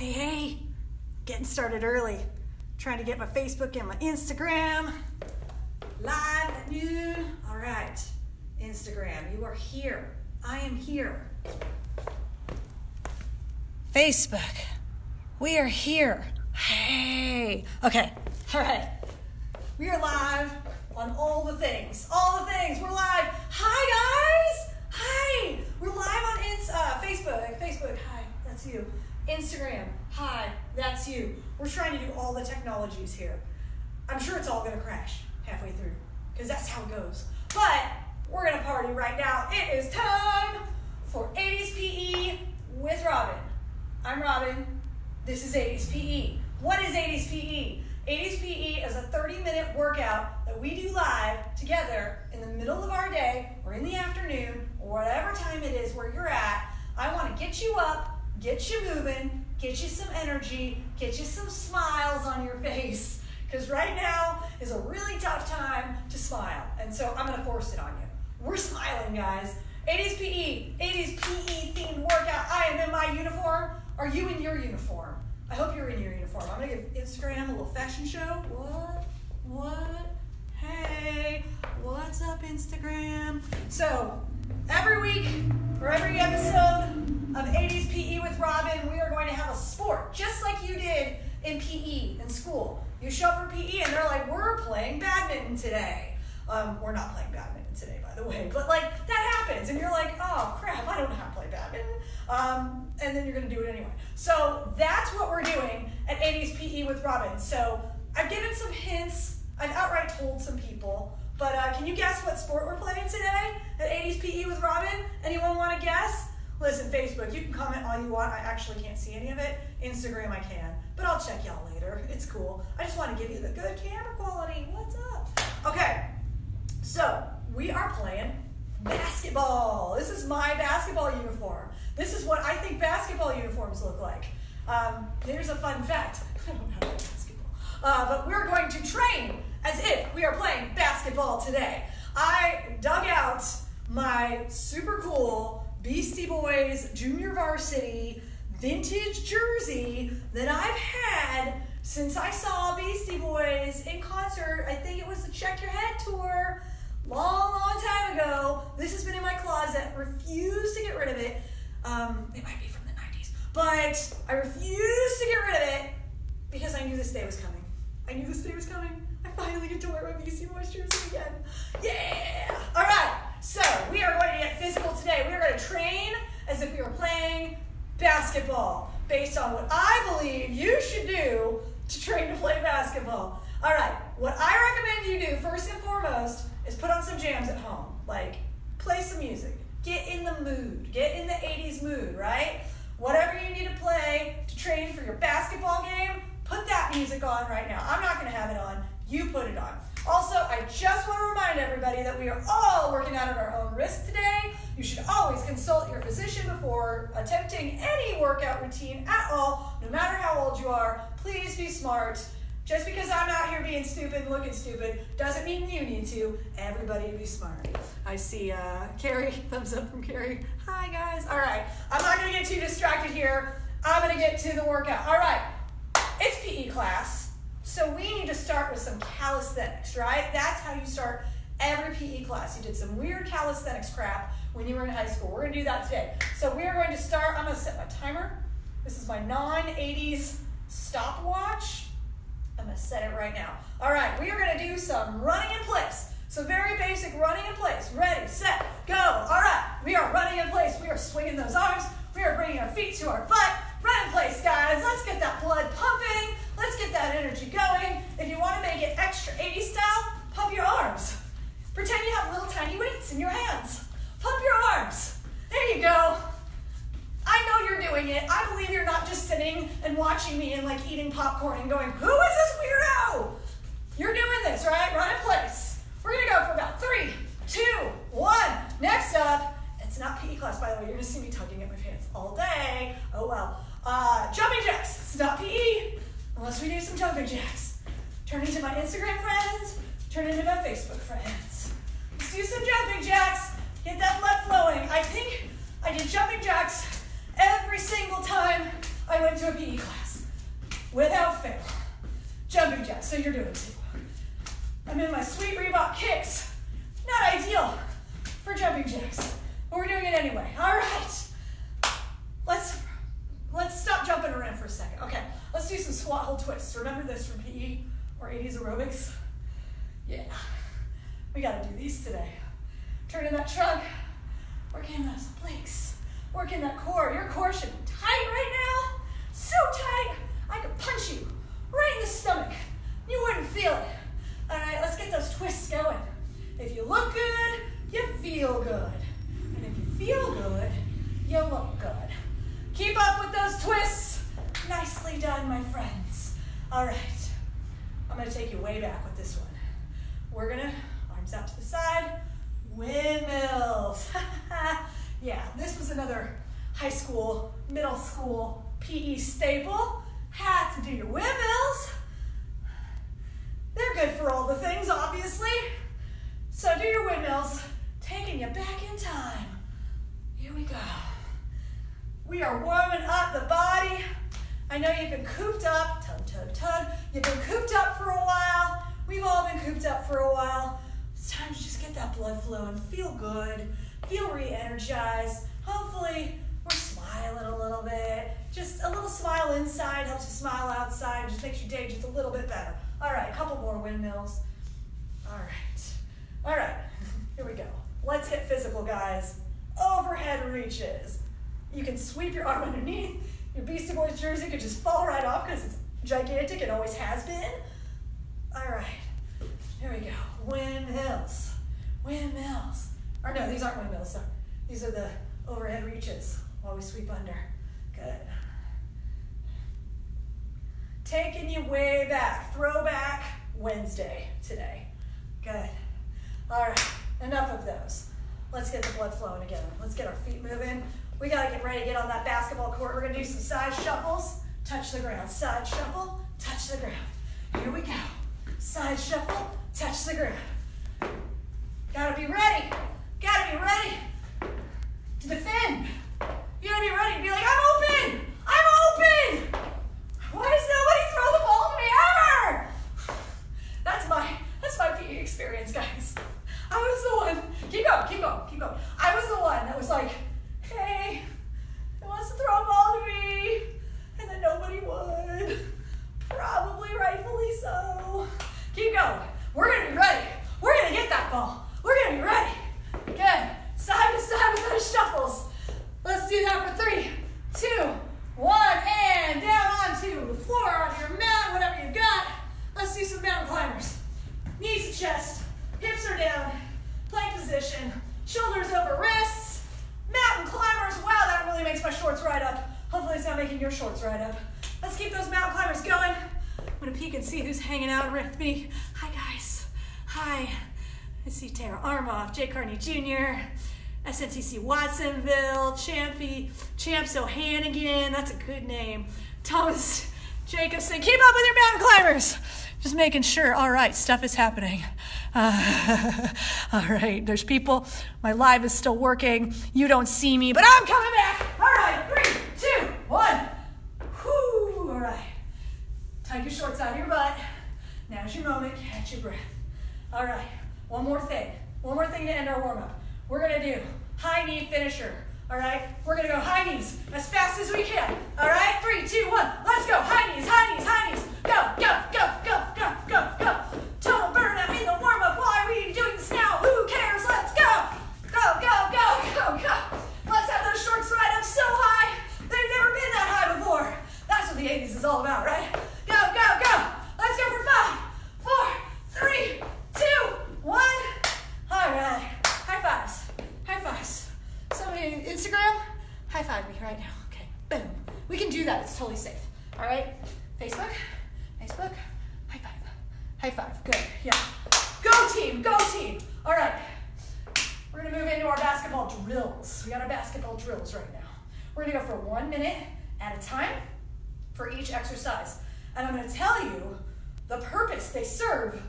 Hey, hey, getting started early. Trying to get my Facebook and my Instagram live at noon. All right, Instagram, you are here. I am here. Facebook, we are here. Hey, okay, all right. We are live on all the things. All the things. We're live. Hi, guys. Hi. We're live on Inst- uh, Facebook. Facebook. Hi, that's you. Instagram. Hi, that's you. We're trying to do all the technologies here. I'm sure it's all to crash halfway through because that's how it goes. But we're to party right now. It is time for 80s PE with Robin. I'm Robin. This is 80s PE. What is 80s PE? 80s PE is a 30 minute workout that we do live together in the middle of our day or in the afternoon or whatever time it is where you're at. I want to get you up, get you moving, get you some energy, get you some smiles on your face. Because right now is a really tough time to smile. And so I'm going to force it on you. We're smiling, guys. 80s PE, 80s PE themed workout. I am in my uniform. Are you in your uniform? I hope you're in your uniform. I'm gonna give Instagram a little fashion show. What? What? Hey, what's up, Instagram? So, every week or every episode of 80s PE with Robin, we are going to have a sport, just like you did in PE in school. You show up for PE and they're like, we're playing badminton today. Um, we're not playing badminton today, by the way, but like that happens, and you're like, oh crap, I don't know how to play badminton. Um, and then you're gonna do it anyway. So that's what we're doing at 80s PE with Robin. So I've given some hints, I've outright told some people, but uh, can you guess what sport we're playing today at 80s PE with Robin? Anyone wanna guess? Listen, Facebook, you can comment all you want. I actually can't see any of it. Instagram, I can, but I'll check y'all later. It's cool. I just want to give you the good camera quality. What's up? Okay, so we are playing basketball. This is my basketball uniform. This is what I think basketball uniforms look like. Um, here's a fun fact. I don't have basketball. Uh, but we're going to train as if we are playing basketball today. I dug out my super cool Beastie Boys Junior Varsity vintage jersey that I've had since I saw Beastie Boys in concert. I think it was the Check Your Head tour long, long time ago. This has been in my closet. Refuse to get rid of it. Um, it might be from the 90s, but I refuse to get rid of it because I knew this day was coming. I knew this day was coming. I finally get to wear my Beastie Boys jersey again. Yeah! All right, so we are going to get physical today. We are going to train as if we were playing basketball based on what I believe you should do to train to play basketball. All right, what I recommend you do first and foremost is put on some jams at home. Like, play some music. Get in the mood. Get in the 80s mood, right? Whatever you need to play to train for your basketball game, put that music on right now. I'm not going to have it on. You put it on. Also, I just want to remind everybody that we are all working out at our own risk today. You should always consult your physician before attempting any workout routine at all, no matter how old you are. Please be smart. Just because I'm out here being stupid and looking stupid doesn't mean you need to. Everybody be smart. I see uh, Carrie, thumbs up from Carrie. Hi, guys. All right. I'm not going to get too distracted here. I'm going to get to the workout. All right. It's PE class. So we need to start with some calisthenics, right? That's how you start every PE class. You did some weird calisthenics crap when you were in high school. We're to do that today. So we are going to start. I'm to set my timer. This is my non 80s stopwatch. I'm gonna set it right now. All right, we are gonna do some running in place. So very basic running in place. Ready, set, go. All right, we are running in place. We are swinging those arms. We are bringing our feet to our butt. Run in place, guys. Let's get that blood pumping. Let's get that energy going. If you wanna 80 style, pump your arms. Pretend you have little tiny weights in your hands. Pump your arms. There you go. I know you're doing it. I believe you're not just sitting and watching me and like eating popcorn and going, who is this weirdo? You're doing this, right? Run in place. We're gonna go for about three, two, one. Next up, it's not PE class, by the way. You're gonna see me tugging at my pants all day. Oh well. Uh, jumping jacks. It's not PE unless we do some jumping jacks. Turn into my Instagram friends. Turn into my Facebook friends. Let's do some jumping jacks. Get that blood flowing. I think I did jumping jacks every single time I went to a PE class. Without fail. Jumping jacks. So you're doing too. I'm in my sweet Reebok kicks. Not ideal for jumping jacks. But we're doing it anyway. All right. Let's let's stop jumping around for a second. Okay, let's do some squat hold twists. Remember this from PE? Or 80s aerobics? Yeah. We gotta do these today. Turning that trunk, working those obliques, working that core. Your core should be tight right now. So tight, I could punch you right in the stomach. You wouldn't feel it. All right, let's get those twists going. If you look good, you feel good. And if you feel good, you look good. Keep up with those twists. Nicely done, my friends. All right, I'm gonna take you way back with this one. We're gonna, arms out to the side, windmills. yeah, this was another high school, middle school PE staple. Had to do your windmills. They're good for all the things, obviously. So do your windmills, taking you back in time. Here we go. We are warming up the body. I know you've been cooped up, tug, tug, tug. You've been cooped up for a while. We've all been cooped up for a while. It's time to just get that blood flowing, feel good, feel re-energized. Hopefully, we're smiling a little bit. Just a little smile inside helps you smile outside, just makes your day just a little bit better. All right, a couple more windmills. All right. All right, here we go. Let's get physical, guys. Overhead reaches. You can sweep your arm underneath. Your Beastie Boys jersey could just fall right off because it's gigantic. It always has been. All right, here we go. Windmills. Windmills. Or no, these aren't windmills. These are the overhead reaches while we sweep under. Good. Taking you way back. Throwback Wednesday today. Good. All right, enough of those. Let's get the blood flowing again. Let's get our feet moving. We gotta get ready to get on that basketball court. We're gonna do some side shuffles, touch the ground. Side shuffle, touch the ground. Here we go. Side shuffle, touch the ground. Gotta be ready. Gotta be ready to defend. You gotta be ready to be like, I'm open! I'm open! Why does nobody throw the ball to me ever? That's my that's my PE experience, guys. I was the one. Keep going, keep going, keep going. I was the one that was like, hey, who wants to throw a ball to me? And then nobody would. Probably rightfully so. Keep going. We're gonna be ready. We're gonna get that ball. We're gonna be ready. Good. Side to side with those shuffles. Let's do that for three, two, one, and down onto the floor, on your mat, whatever you've got. Let's do some mountain climbers. Knees to chest, hips are down, plank position, shoulders over wrists. Mountain climbers. Wow, that really makes my shorts right up. Hopefully it's not making your shorts right up. Let's keep those mountain climbers going. I'm gonna peek and see who's hanging out with me. Hi guys. Hi. I see Tara Armoff, Jay Carney Jr., SNCC Watsonville, Champy, Champs O'Hannigan, that's a good name. Thomas Jacobson, keep up with your mountain climbers. Just making sure, all right, stuff is happening. Uh, all right, there's people, my live is still working. You don't see me, but I'm coming back. All right, three, two, one. Whoo, all right. Tuck your shorts out of your butt. Now's your moment, catch your breath. All right, one more thing. One more thing to end our warm up. We're gonna do high knee finisher. All right, we're gonna go high knees as fast as we can. All right, three, two, one, let's go. High knees, high knees, high knees. Go, go, go, go, go, go, go. Total burnout in the warm up. Why are we doing this now? Who cares? Let's go. Go, go, go, go, go. Let's have those shorts right up so high. They've never been that high before. That's what the 80s is all about, right? Go, go, go. Let's go for five, four, three, two, one. All right. High fives. High fives. Somebody on Instagram, high five me right now. Okay. Boom. We can do that. It's totally safe. All right. Facebook. Facebook. High five. High five. Good. Yeah. Go team. Go team. All right. We're gonna move into our basketball drills. We got our basketball drills right now. We're gonna go for one minute at a time for each exercise. And I'm gonna tell you the purpose they serve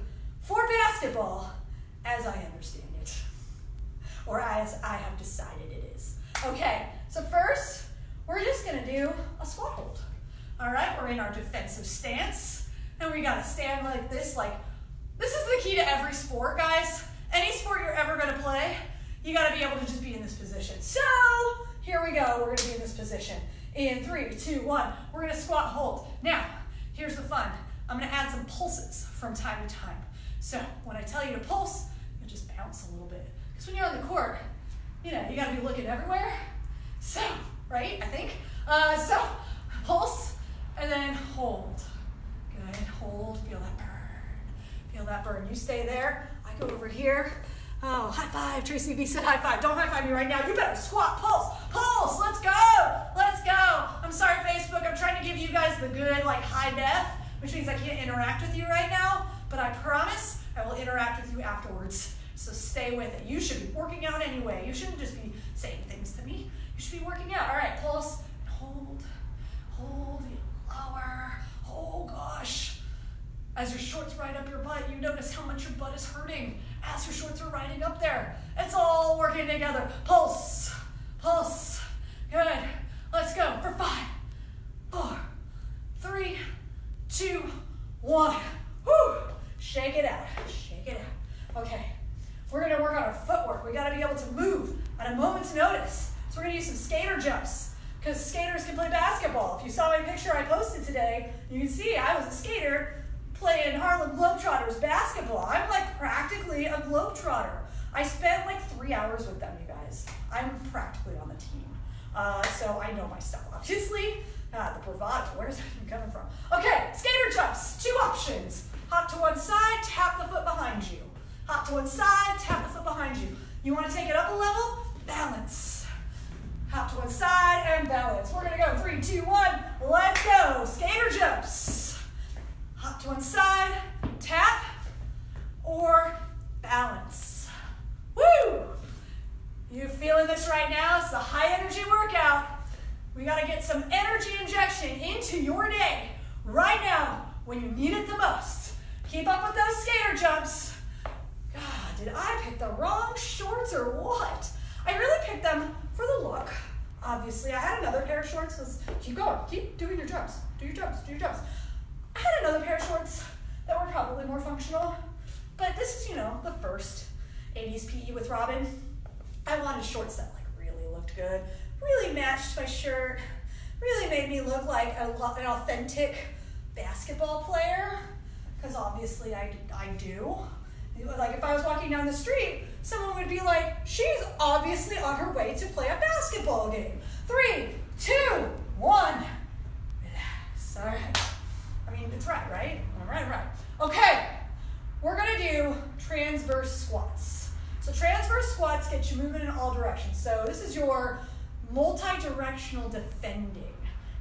for basketball as I understand it, or as I have decided it. Okay, so first, we're just gonna do a squat hold. All right, we're in our defensive stance, and we gotta stand like this, like, this is the key to every sport, guys. Any sport you're ever gonna play, you gotta be able to just be in this position. So here we go, we're gonna be in this position. In three, two, one, we're gonna squat hold. Now, here's the fun. I'm gonna add some pulses from time to time. So when I tell you to pulse, you just bounce a little bit. Because when you're on the court, you know, you gotta be looking everywhere. So, right, I think. Uh, so, pulse, and then hold. Good, hold, feel that burn. Feel that burn. You stay there. I go over here. Oh, high five. Tracy V said high five. Don't high five me right now. You better squat, pulse, pulse. Let's go. Let's go. I'm sorry, Facebook. I'm trying to give you guys the good, like, high def, which means I can't interact with you right now. But I promise I will interact with you afterwards. So stay with it. You should be working out anyway. You shouldn't just be saying things to me. You should be working out. All right, pulse, hold, hold, lower. Oh gosh. As your shorts ride up your butt, you notice how much your butt is hurting as your shorts are riding up there. It's all working together. Pulse, pulse. Good. Let's go for five, four, three, two, one. Whew. Shake it out. Shake it out. Okay. We're gonna work on our footwork. We gotta be able to move at a moment's notice. So we're gonna use some skater jumps because skaters can play basketball. If you saw my picture I posted today, you can see I was a skater playing Harlem Globetrotters basketball. I'm like practically a Globetrotter. I spent like three hours with them, you guys. I'm practically on the team. Uh, so I know my stuff, obviously. Uh, the bravado, where's that coming from? Okay, skater jumps, two options. Hop to one side, tap the foot behind you. Hop to one side, tap the foot behind you. You wanna take it up a level? Balance. Hop to one side and balance. We're gonna go three, two, one, let's go. Skater jumps. Hop to one side, tap, or balance. Woo! You feeling this right now? It's a high energy workout. We gotta get some energy injection into your day right now when you need it the most. Keep up with those skater jumps. Did I pick the wrong shorts or what? I really picked them for the look. Obviously, I had another pair of shorts. Let's keep going. Keep doing your jumps. Do your jumps. Do your jumps. I had another pair of shorts that were probably more functional, but this is, you know, the first 80s PE with Robin. I wanted shorts that like really looked good, really matched my shirt, really made me look like a, an authentic basketball player, because obviously I, I do. Like if I was walking down the street, someone would be like, she's obviously on her way to play a basketball game. Three, two, one. Relax. All right. I mean, it's right, right? Right, right. Okay, we're gonna do transverse squats. So transverse squats get you moving in all directions. So this is your multi-directional defending.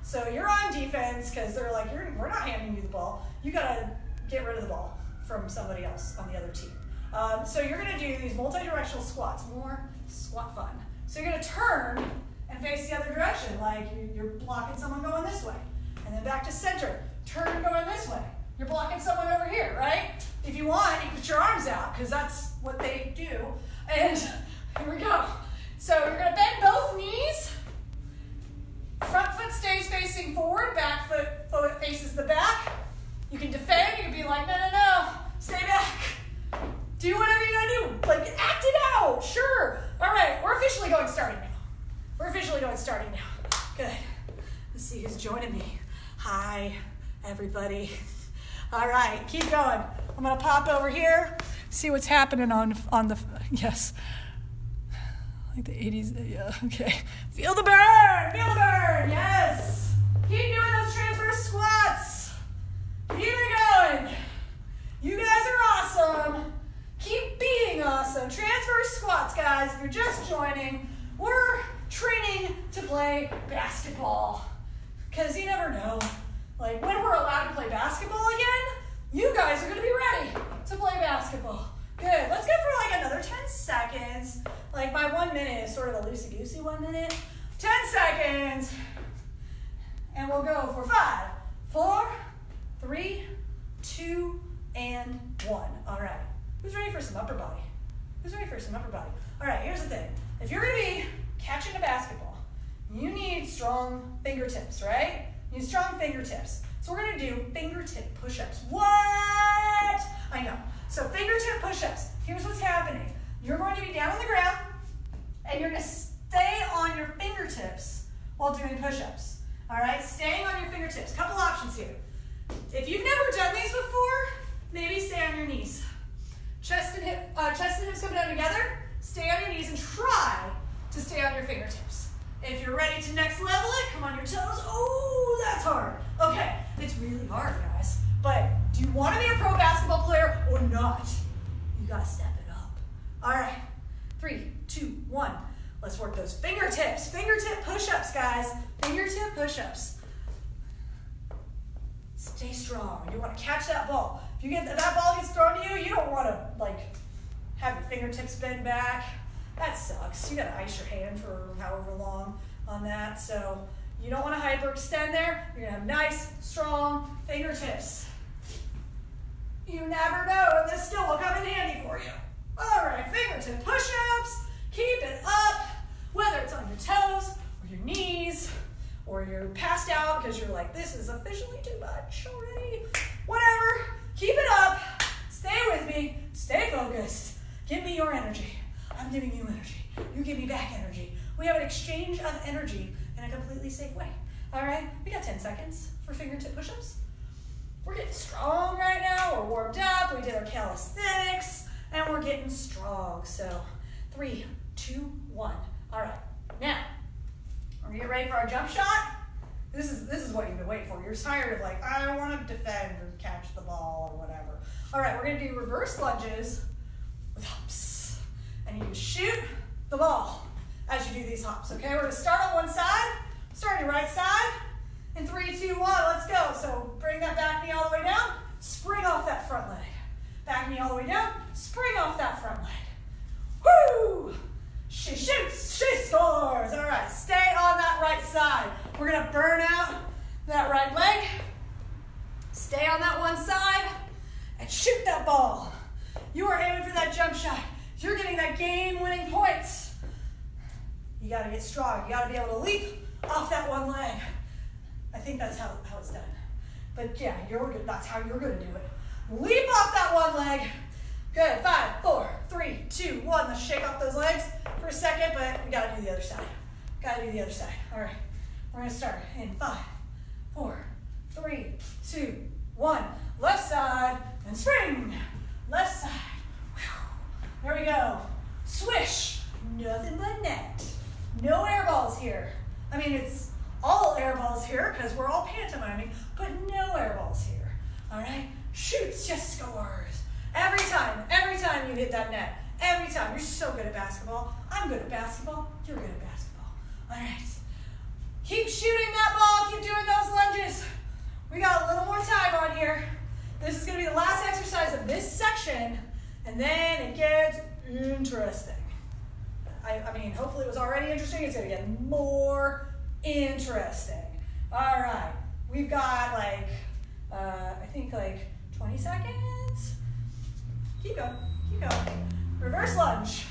So you're on defense because they're like, we're not handing you the ball. You gotta get rid of the ball from somebody else on the other team. Um, so you're gonna do these multi-directional squats, more squat fun. So you're gonna turn and face the other direction, like you're blocking someone going this way. And then back to center, turn going this way. You're blocking someone over here, right? If you want, you put your arms out, because that's what they do. And here we go. So you're gonna bend both knees. Front foot stays facing forward, back foot, foot faces the back. You can defend, you can be like, no, no, no. Do whatever you gotta do. Like, act it out, sure. All right, we're officially going starting now. We're officially going starting now. Good. Let's see who's joining me. Hi, everybody. All right, keep going. I'm gonna pop over here, see what's happening on on the yes. Like the 80s, yeah, okay. Feel the burn, feel the burn, yes. Keep doing those transverse squats. Keep it going. You guys are awesome. Keep being awesome. Transverse squats, guys. If you're just joining, we're training to play basketball. Because you never know. Like, when we're allowed to play basketball again, you guys are going to be ready to play basketball. Good. Let's go for like another 10 seconds. Like, my one minute is sort of a loosey goosey one minute. 10 seconds. And we'll go for five, four, three, two, and one. All right. Who's ready for some upper body? Who's ready for some upper body? All right, here's the thing. If you're going to be catching a basketball, you need strong fingertips, right? You need strong fingertips. So we're going to do fingertip push-ups. What? I know. So fingertip push-ups. Here's what's happening. You're going to be down on the ground. and you're gonna stay on your fingertips while doing push-ups. All right, staying on your fingertips. Couple options here. If you've never done these before, maybe stay on your knees. Chest and hip, uh, chest and hips come down together. Stay on your knees and try to stay on your fingertips. If you're ready to next level it, come on your toes. Oh, that's hard. Okay, it's really hard, guys. But do you want to be a pro basketball player or not? You gotta step it up. All right, three, two, one. Let's work those fingertips. Fingertip push-ups, guys. Fingertip push-ups. Stay strong. You want to catch that ball. If you get that ball gets thrown to you, you don't want to like have your fingertips bend back. That sucks. You gotta ice your hand for however long on that. So you don't want to hyperextend there. You're gonna have nice, strong fingertips. You never know, and this skill will come in handy for you. All right, fingertip push-ups. Keep it up, whether it's on your toes or your knees, or you're passed out because you're like, this is officially too much already. Whatever, keep it up. Stay with me. Stay focused. Give me your energy. I'm giving you energy. You give me back energy. We have an exchange of energy in a completely safe way. All right, we got 10 seconds for fingertip push-ups. We're getting strong right now. We're warmed up. We did our calisthenics, and we're getting strong. So, three, two, one. All right, now are you ready for our jump shot? This is this is what you've been waiting for. You're tired of like I want to defend or catch the ball or whatever. All right, we're gonna do reverse lunges with hops, and you shoot the ball as you do these hops. Okay, we're gonna start on one side. Start on your right side. In three, two, one, let's go. So bring that back knee all the way down. Spring off that front leg. Back knee all the way down. Spring off that front leg. Woo! She shoots, she scores. All right, stay on that right side. We're gonna burn out that right leg. Stay on that one side and shoot that ball. You are aiming for that jump shot. You're getting that game winning points. You gotta get strong. You gotta be able to leap off that one leg. I think that's how, how it's done. But yeah, you're. That's how you're gonna do it. Leap off that one leg. Good. Five, four, three, two, one. Let's shake off those legs for a second, but we gotta do the other side. Gotta do the other side. All right. We're gonna start in five, four, three, two, one. Left side and spring. Left side. Whew. There we go. Swish. Nothing but net. No air balls here. I mean, it's all air balls here because we're all pantomiming, but no air balls here. All right? Shoots, just scores. Every time, every time you hit that net. Every time. You're so good at basketball. I'm good at basketball. You're good at basketball. All right. Keep shooting that ball. Keep doing those lunges. We got a little more time on here. This is going to be the last exercise of this section, and then it gets interesting. I, I mean, hopefully it was already interesting. It's going to get more interesting. All right. We've got like, uh, I think like 20 seconds. Keep going. Keep going. Reverse lunge.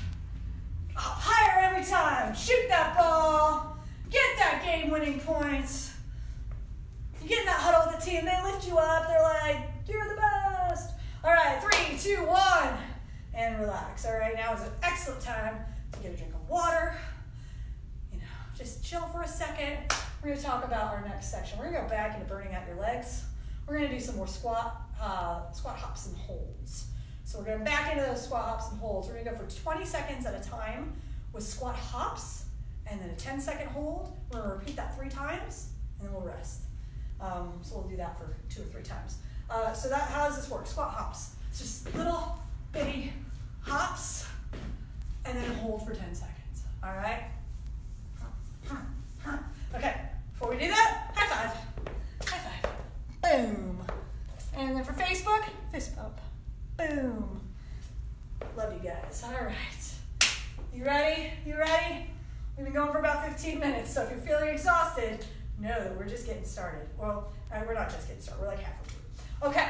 Up higher every time. Shoot that ball. Get that game winning points. You get in that huddle with the team, they lift you up. They're like, you're the best. All right, three, two, one, and relax. All right, now is an excellent time to get a drink of water. You know, just chill for a second. We're gonna talk about our next section. We're gonna go back into burning out your legs. We're gonna do some more squat, uh, squat hops and holds. So we're going back into those squat hops and holds. We're gonna go for 20 seconds at a time with squat hops and then a 10 second hold. We're gonna repeat that three times and then we'll rest. Um, so we'll do that for two or three times. Uh, so that how does this work? Squat hops. It's just little bitty hops and then hold for 10 seconds. All right? Okay, before we do that, high five. High five. Boom. And then for Facebook, fist bump. Boom. Love you guys. All right. You ready? You ready? We've been going for about 15 minutes, so if you're feeling exhausted, that we're just getting started. Well, uh, we're not just getting started, we're like halfway through. Okay,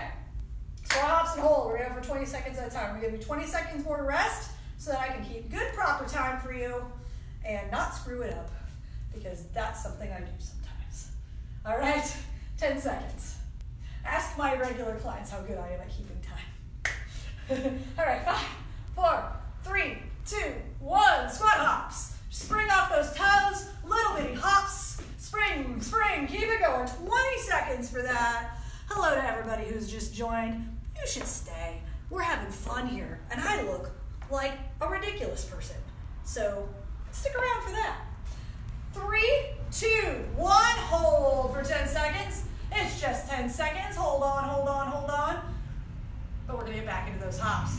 squat hops and hold. We're gonna go for 20 seconds at a time. We're gonna give you 20 seconds more to rest so that I can keep good proper time for you and not screw it up because that's something I do sometimes. All right, 10 seconds. Ask my regular clients how good I am at keeping time. All right, five, four, three, two, one. Squat hops. Spring off those toes. Little bitty hops. Spring, spring. Keep it going. 20 seconds for that. Hello to everybody who's just joined. You should stay. We're having fun here. And I look like a ridiculous person. So stick around for that. Three, two, one. Hold for 10 seconds. It's just 10 seconds. Hold on, hold on, hold on. But we're gonna get back into those hops.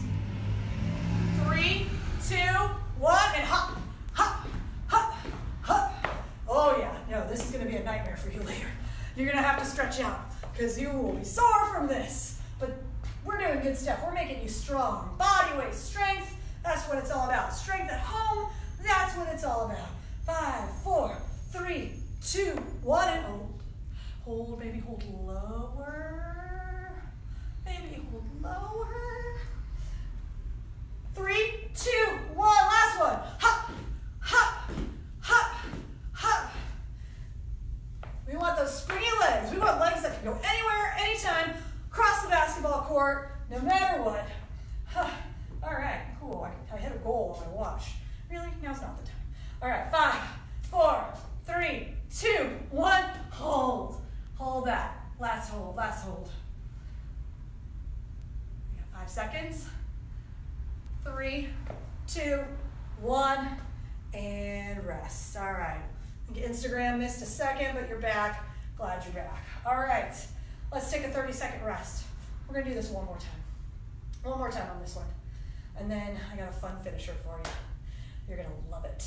Three, two, one, and hop, hop, hop, hop. Oh yeah, no, this is gonna be a nightmare for you later. You're gonna have to stretch out because you will be sore from this. But we're doing good stuff. We're making you strong. Body weight, strength, that's what it's all about. Strength at home, that's what it's all about. Five, four, three, two, one, and hold. Hold, baby, hold lower. Baby, hold lower. Three, two, one, last one. Hop, hop, hop, hop. We want those springy legs. We want legs that can go anywhere, anytime, across the basketball court, no matter what. Huh. All right, cool. I, I hit a goal on my watch. Really? Now's not the time. All right, five, four, three, two, one. Hold. Hold that. Last hold, last hold. Five seconds. Three, two, one, and rest. All right. Instagram missed a second, but you're back. Glad you're back. All right. Let's take a 30 second rest. We're going to do this one more time. One more time on this one. And then I got a fun finisher for you. You're going to love it.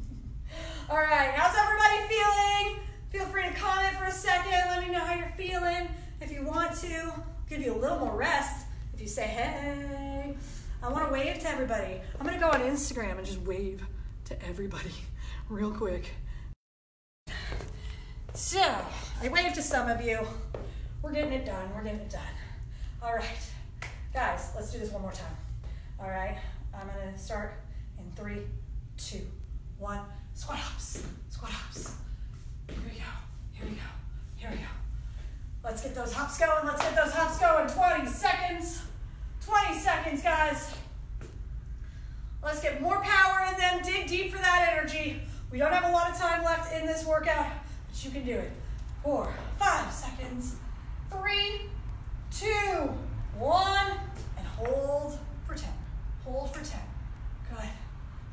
All right, how's everybody feeling? Feel free to comment for a second. Let me know how you're feeling. If you want to, give you a little more rest. If you say, hey, I want to wave to everybody. I'm going to go on Instagram and just wave to everybody real quick. So, I waved to some of you. We're getting it done. We're getting it done. All right. Guys, let's do this one more time. All right. I'm going to start in three, two, one. Squat hops. Squat hops. Here we go. Here we go. Here we go. Let's get those hops going. Let's get those hops going. 20 seconds. 20 seconds, guys. Let's get more power in them. Dig deep for that energy. We don't have a lot of time left in this workout, but you can do it. Four, five seconds. Three, two, one, and hold for 10. Hold for 10. Good,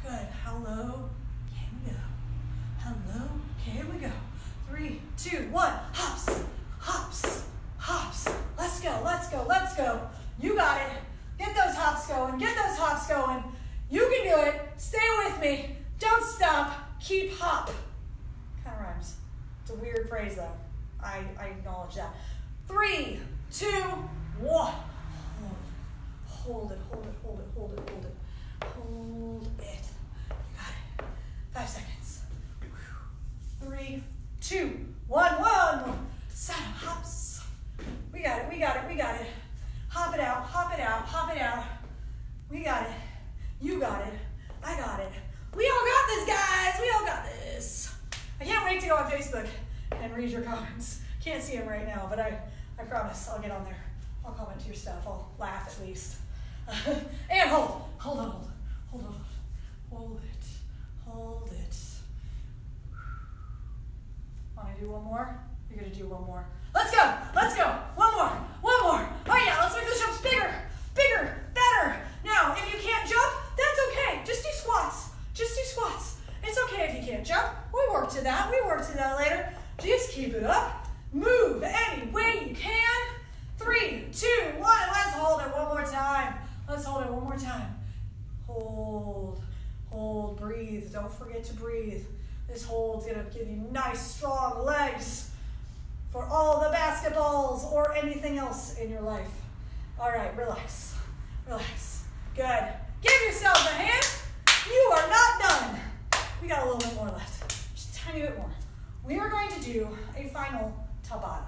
good. How low can we go? How low can we go? Three, two, one. Hops, hops, hops. Let's go, let's go, let's go. You got it. Get those hops going, get those hops going. You can do it. Stay with me. Don't stop. Keep hop. Kind of rhymes. It's a weird phrase though. I, I acknowledge that. Three, two, one. Hold it, hold it, hold it, hold it, hold it. Hold it. You got it. Five seconds. Three, two, one, one. Seven hops. We got it, we got it, we got it. Hop it out, hop it out, hop it out. We got it. You got it. I got it. We all got this, guys. We all got this. I can't wait to go on Facebook and read your comments. Can't see them right now, but I, I promise I'll get on there. I'll comment to your stuff. I'll laugh at least. and hold. Hold on. Hold, on, hold on. Hold it. Hold it. Want to do one more? You're to do one more. Let's go. Let's go. One more. One more. Oh, yeah. Let's make the jumps bigger. Bigger. Better. Now, if you can't jump, that's okay. Just do squats. Just do squats. It's okay if you can't jump. We work to that. We work to that later. Just keep it up. Move any way you can. Three, two, one. Let's hold it one more time. Let's hold it one more time. Hold, hold, breathe. Don't forget to breathe. This hold's gonna give you nice, strong legs for all the basketballs or anything else in your life. All right, relax, relax. Good. Give yourselves a hand. You are not done. We got a little bit more left, just a tiny bit more. We are going to do a final Tabata.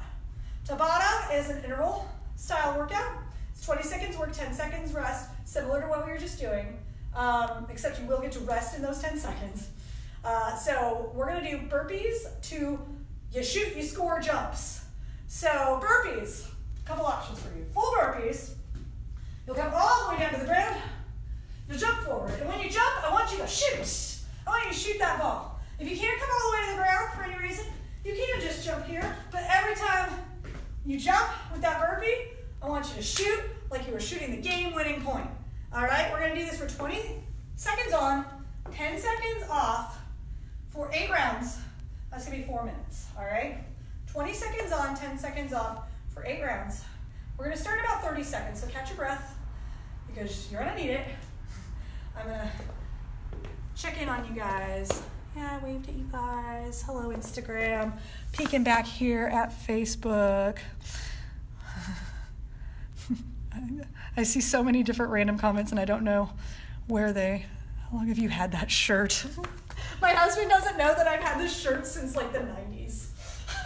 Tabata is an interval style workout. It's 20 seconds work, 10 seconds rest, similar to what we were just doing, um, except you will get to rest in those 10 seconds. Uh, so we're gonna do burpees to you shoot, you score jumps. So burpees, a couple options for you. Full burpees, you'll come all the way down to the ground, you'll jump forward, and when you jump, I want you to shoot. I want you to shoot that ball. If you can't come all the way to the ground for any reason, you can just jump here, but every time you jump with that burpee, I want you to shoot like you were shooting the game-winning point. All right, we're gonna do this for 20 seconds on, 10 seconds off for eight rounds. That's gonna be four minutes, all right? 20 seconds on, 10 seconds off for eight rounds. We're gonna start about 30 seconds, so catch your breath because you're gonna need it. I'm gonna check in on you guys. Yeah, I waved at you guys. Hello, Instagram. Peeking back here at Facebook. I see so many different random comments and I don't know where they. How long have you had that shirt? my husband doesn't know that I've had this shirt since like the 90s.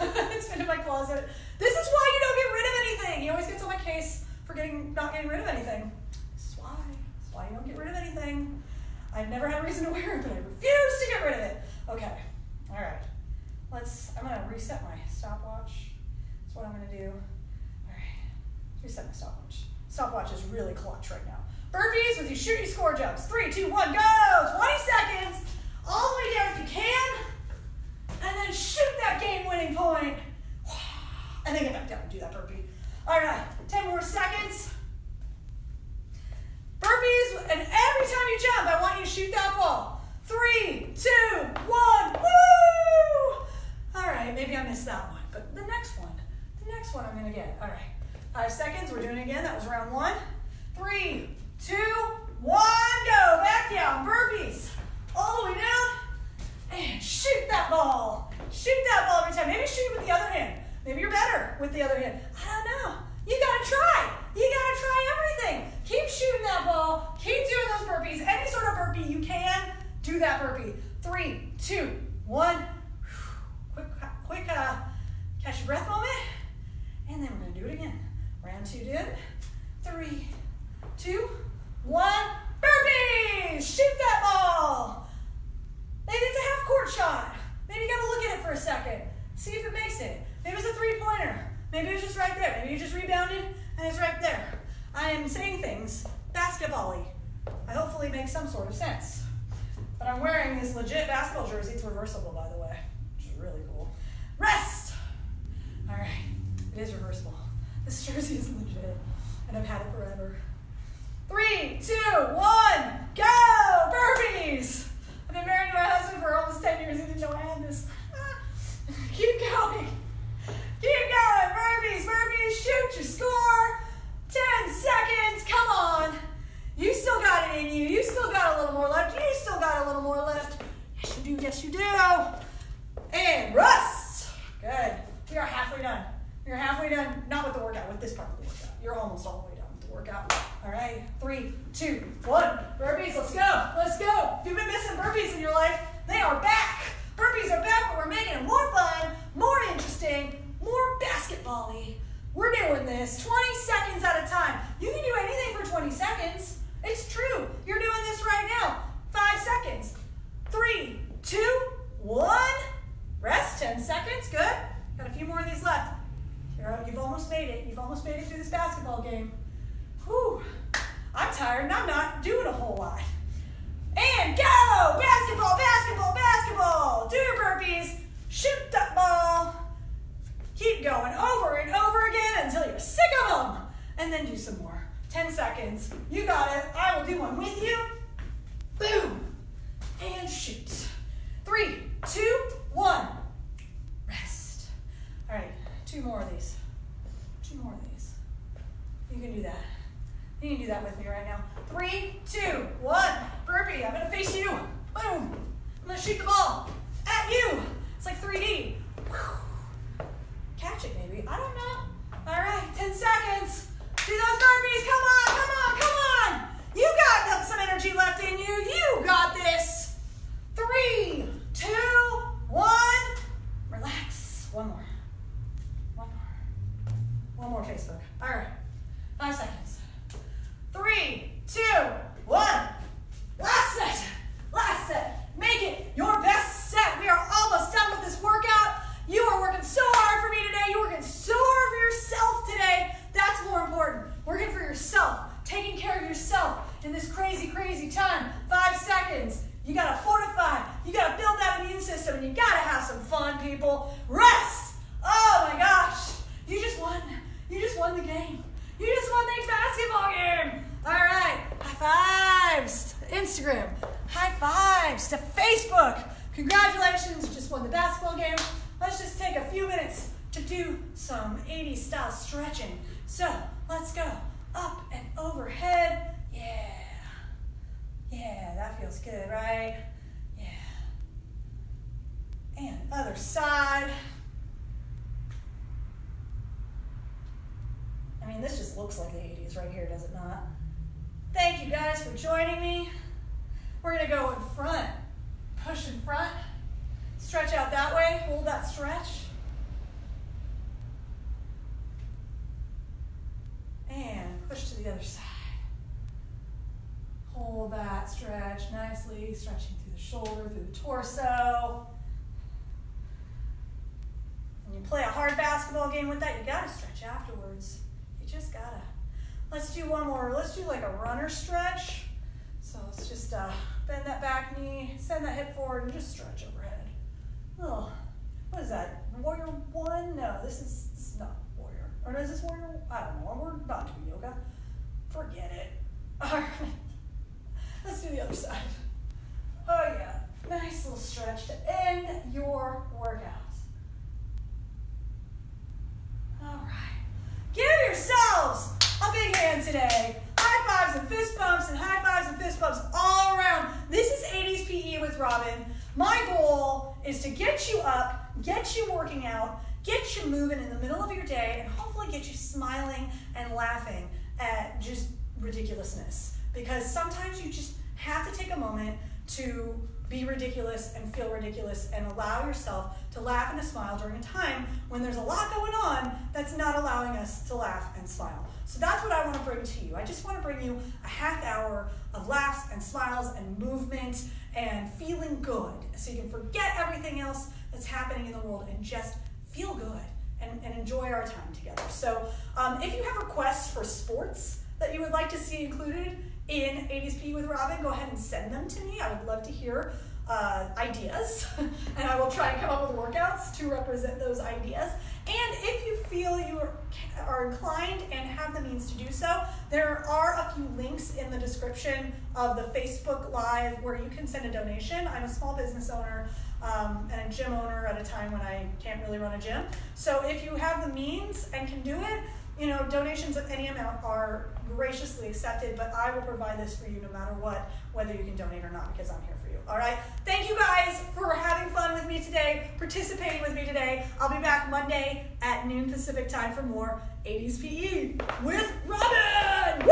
it's been in my closet. This is why you don't get rid of anything. He always gets on my case for getting not getting rid of anything. This is why. This is why you don't get rid of anything. I've never had a reason to wear it, but I refuse to get rid of it. Okay. All right. Let's. I'm gonna reset my stopwatch. That's what I'm gonna do. All right. Reset my stopwatch. Stopwatch is really clutch right now. Burpees with your shooting score jumps. Three, two, one, go! 20 seconds. All the way down if you can. And then shoot that game-winning point. And then get back down and do that burpee. All right, 10 more seconds. Burpees, and every time you jump, I want you to shoot that ball. Three, two, one, woo! All right, maybe I missed that one, but the next one, the next one I'm gonna get. All right, five seconds, we're doing it again. That was round one. Three, two, one, go. Back down, burpees. All the way down, and shoot that ball. Shoot that ball every time. Maybe shoot it with the other hand. Maybe you're better with the other hand. I don't know. You gotta try. You gotta try everything. Keep shooting that ball. Keep doing those burpees. Any sort of burpee you can, do that burpee. Three, two, one. Quick, quick, uh, catch your breath moment. And then we're gonna do it again. Round two did. Three, two, one. Burpees! Shoot that ball. Maybe it's a half court shot. Maybe you gotta look at it for a second. See if it makes it. Maybe it's a three pointer. Maybe it's just right there. Maybe you just rebounded and it's right there. I am saying things basketball I hopefully make some sort of sense. But I'm wearing this legit basketball jersey. It's reversible, by the way, which is really cool. Rest! All right, it is reversible. This jersey is legit, and I've had it forever. Three, two, one, go! Burpees! I've been married to my husband for almost 10 years. He didn't know I had this. Keep going. Keep going. Burpees, burpees, shoot your score. 10 seconds. Come on. You still got it in you. You still got a little more left. You still got a little more left. Yes, you do. Yes, you do. And rest. Good. We are halfway done. You're halfway done, not with the workout, with this part of the workout. You're almost all the way done with the workout. All right. Three, two, one. Burpees. Let's go. Let's go. If you've been missing burpees in your life, they are back. Burpees are back, but we're making it more fun, more interesting, more basketball-y. We're doing this 20 seconds at a time. You can do anything for 20 seconds. It's true. You're doing this right now. Five seconds. Three, two, one. Rest, 10 seconds. Good. Got a few more of these left. You've almost made it. You've almost made it through this basketball game. Whew. I'm tired and I'm not doing a whole lot. And go! Basketball, basketball, basketball. Do your burpees. Shoot that ball. Keep going over and over again until you're sick of them. And then do some more. 10 seconds. You got it. I will do one with you. Boom. And shoot. Three, two, one. Rest. All right, two more of these. Two more of these. You can do that. You can do that with me right now. Three, two, one. Burpee. I'm gonna face you. Boom. I'm gonna shoot the ball at you. It's like 3D. Catch it, maybe. I don't know. All right, 10 seconds. Do those burpees. Come on, come on, come on. You got some energy left in you. You got this. Three, two, one. Relax. One more. One more. One more, Facebook. All right. Five seconds. Three, two, one. Last set. Last set. Make it your best set. We are almost done with this workout. You are working so hard for me today. You're working so hard for yourself today. That's more important. Working for yourself. Taking care of yourself in this crazy, crazy time. Five seconds. You gotta fortify. You gotta build that immune system, and you gotta have some fun, people. Rest. Oh my gosh. You just won. You just won the game. You Instagram. High fives to Facebook. Congratulations, you just won the basketball game. Let's just take a few minutes to do some 80s style stretching. So let's go up and overhead. Yeah. Yeah, that feels good, right? Yeah. And other side. I mean, this just looks like the 80s right here, does it not? Thank you guys for joining me. We're gonna go in front, push in front, stretch out that way, hold that stretch. And push to the other side. Hold that stretch nicely, stretching through the shoulder, through the torso. When you play a hard basketball game with that, you gotta stretch afterwards. You just gotta. Let's do one more. Let's do like a runner stretch. So let's just uh, bend that back knee, send that hip forward, and just stretch overhead. Oh, what is that? Warrior one? No, this is this is not warrior. Or is this warrior? I don't know. We're not doing yoga. Forget it. All right. Let's do the other side. Oh yeah. Nice little stretch to end your workout. All right. Give yourselves a big hand today. High fives and fist bumps and high fives and fist bumps all around. This is 80s PE with Robin. My goal is to get you up, get you working out, get you moving in the middle of your day, and hopefully get you smiling and laughing at just ridiculousness. Because sometimes you just have to take a moment to be ridiculous and feel ridiculous and allow yourself to laugh and to smile during a time when there's a lot going on that's not allowing us to laugh and smile. So that's what I want to bring to you. I just want to bring you a half hour of laughs and smiles and movement and feeling good so you can forget everything else that's happening in the world and just feel good and, and enjoy our time together. So um, if you have requests for sports that you would like to see included, in 80s PE with Robin, go ahead and send them to me. I would love to hear uh, ideas, and I will try and come up with workouts to represent those ideas. And if you feel you are, are inclined and have the means to do so, there are a few links in the description of the Facebook Live where you can send a donation. I'm a small business owner um, and a gym owner at a time when I can't really run a gym. So if you have the means and can do it, you know, donations of any amount are graciously accepted, but I will provide this for you no matter what, whether you can donate or not, because I'm here for you. All right? Thank you guys for having fun with me today, participating with me today. I'll be back Monday at noon Pacific time for more 80s PE with Robin!